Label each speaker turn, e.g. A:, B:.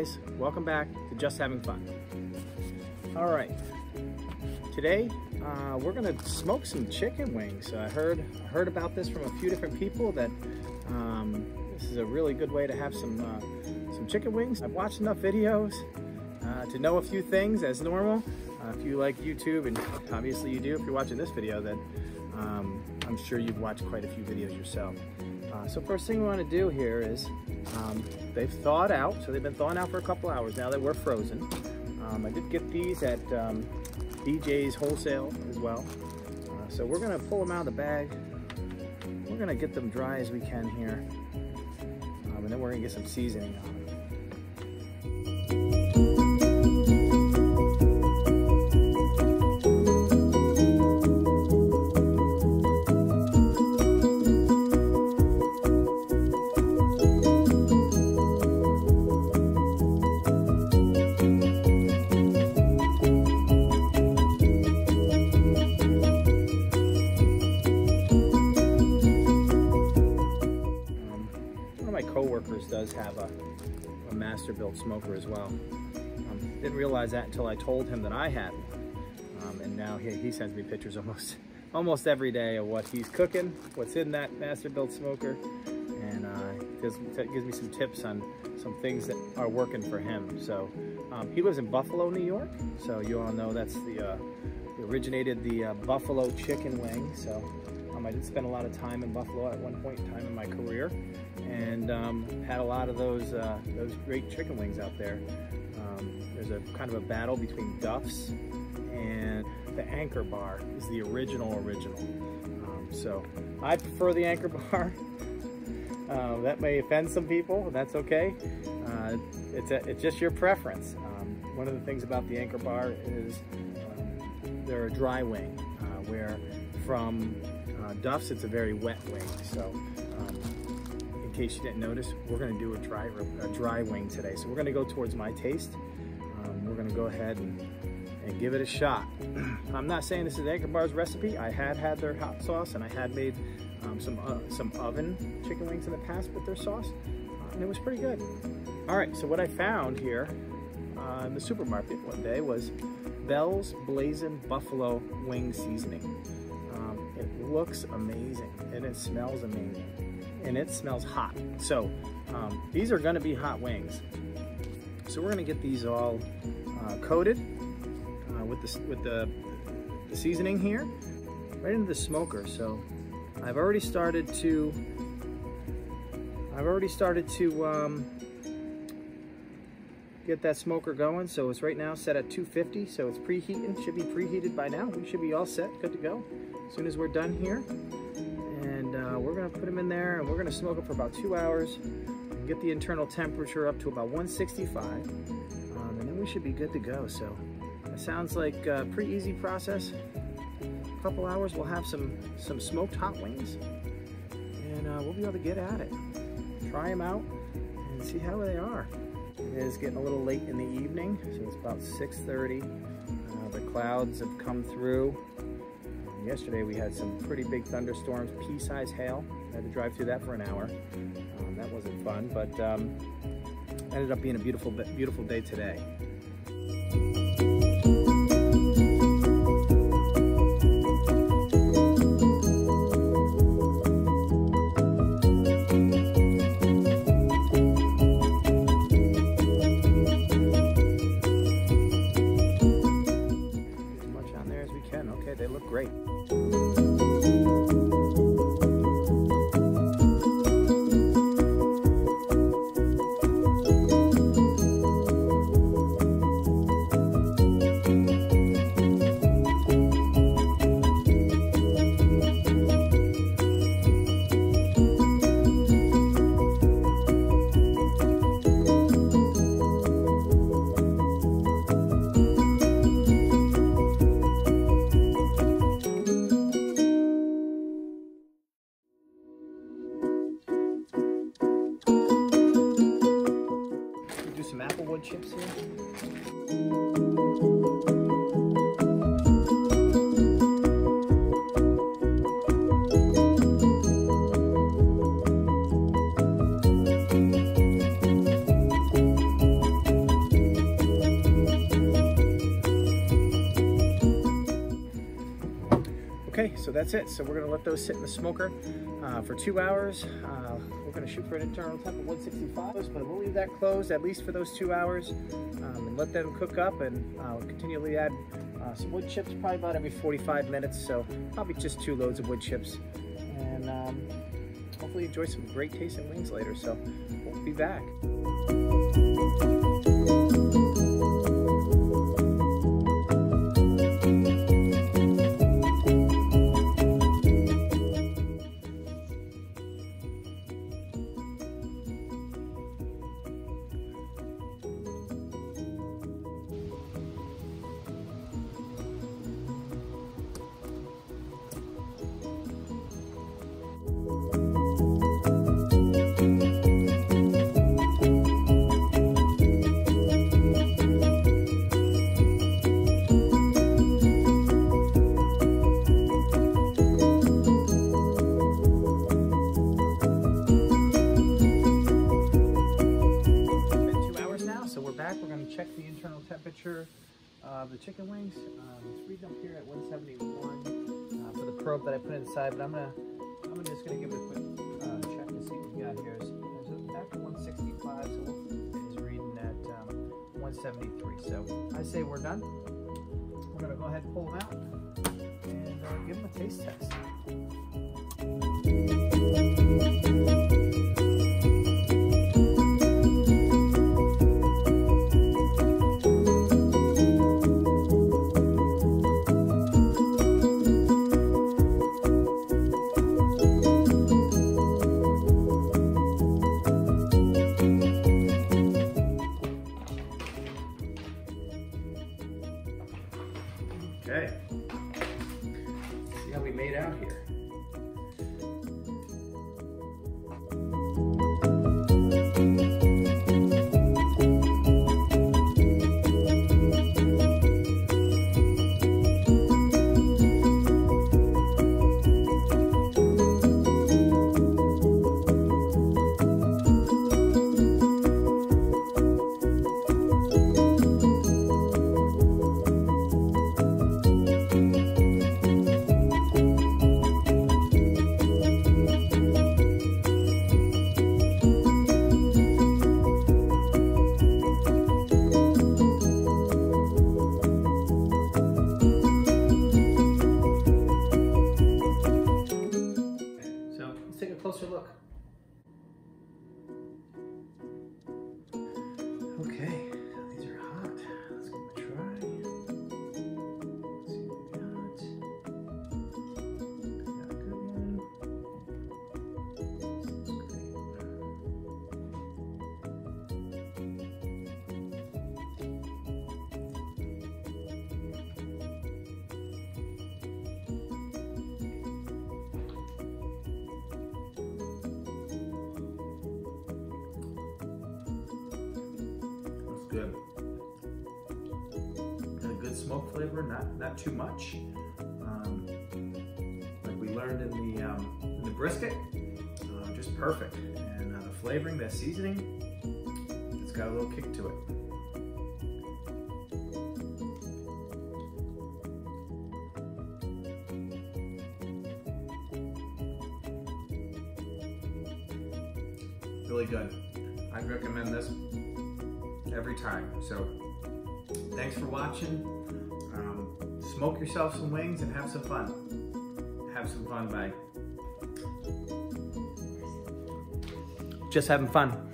A: Guys, welcome back to Just Having Fun. All right, today uh, we're gonna smoke some chicken wings. I heard heard about this from a few different people that um, this is a really good way to have some uh, some chicken wings. I've watched enough videos uh, to know a few things as normal. Uh, if you like YouTube, and obviously you do if you're watching this video, then um, I'm sure you've watched quite a few videos yourself. Uh, so first thing we want to do here is um, they've thawed out, so they've been thawing out for a couple hours now that we're frozen. Um, I did get these at um, BJ's Wholesale as well. Uh, so we're gonna pull them out of the bag. We're gonna get them dry as we can here. Um, and then we're gonna get some seasoning on them. A, a Masterbuilt smoker as well. Um, didn't realize that until I told him that I had. Um, and now he, he sends me pictures almost almost every day of what he's cooking, what's in that Masterbuilt smoker, and uh, gives, gives me some tips on some things that are working for him. So um, he lives in Buffalo, New York. So you all know that's the, uh, originated the uh, Buffalo chicken wing. So um, I did spend a lot of time in Buffalo at one point in time in my career, and um, had a lot of those uh, those great chicken wings out there. Um, there's a kind of a battle between Duff's and the Anchor Bar is the original original. Um, so I prefer the Anchor Bar. Uh, that may offend some people. That's okay. Uh, it's a, it's just your preference. Um, one of the things about the Anchor Bar is um, they're a dry wing, uh, where from uh, Duff's it's a very wet wing. So um, in case you didn't notice, we're going to do a dry a dry wing today. So we're going to go towards my taste. Um, we're going to go ahead and, and give it a shot. I'm not saying this is Anchor Bar's recipe. I had had their hot sauce and I had made um, some uh, some oven chicken wings in the past with their sauce, uh, and it was pretty good. All right, so what I found here uh, in the supermarket one day was Bell's Blazing Buffalo Wing Seasoning. Looks amazing and it smells amazing and it smells hot. So um, these are gonna be hot wings. So we're gonna get these all uh, coated uh, with, the, with the, the seasoning here right into the smoker. So I've already started to, I've already started to um, get that smoker going. So it's right now set at 250. So it's preheating, should be preheated by now. We should be all set, good to go. As soon as we're done here. And uh, we're gonna put them in there and we're gonna smoke them for about two hours. Get the internal temperature up to about 165. Um, and then we should be good to go. So it sounds like a pretty easy process. A couple hours, we'll have some, some smoked hot wings. And uh, we'll be able to get at it. Try them out and see how they are. It is getting a little late in the evening, so it's about 6.30. Uh, the clouds have come through. Yesterday we had some pretty big thunderstorms, pea-sized hail. I had to drive through that for an hour. Um, that wasn't fun, but um, ended up being a beautiful, beautiful day today. So that's it. So we're gonna let those sit in the smoker uh, for two hours. Uh, we're gonna shoot for an internal temp of 165, but we'll leave that closed at least for those two hours um, and let them cook up and uh, continually add uh, some wood chips probably about every 45 minutes. So probably just two loads of wood chips and um, hopefully enjoy some great tasting wings later. So we'll be back. Of the chicken wings. Um, it's reading up here at 171 uh, for the probe that I put inside, but I'm gonna, I'm just gonna give it a quick uh, check to see what we got here. It's, it's back at 165, so it's reading at um, 173. So I say we're done. We're gonna go ahead and pull them out and uh, give them a taste test. Smoke flavor, not not too much. Um, like we learned in the um, in the brisket, uh, just perfect. And uh, the flavoring, that seasoning, it's got a little kick to it. Really good. I'd recommend this every time. So thanks for watching smoke yourself some wings and have some fun. Have some fun by just having fun.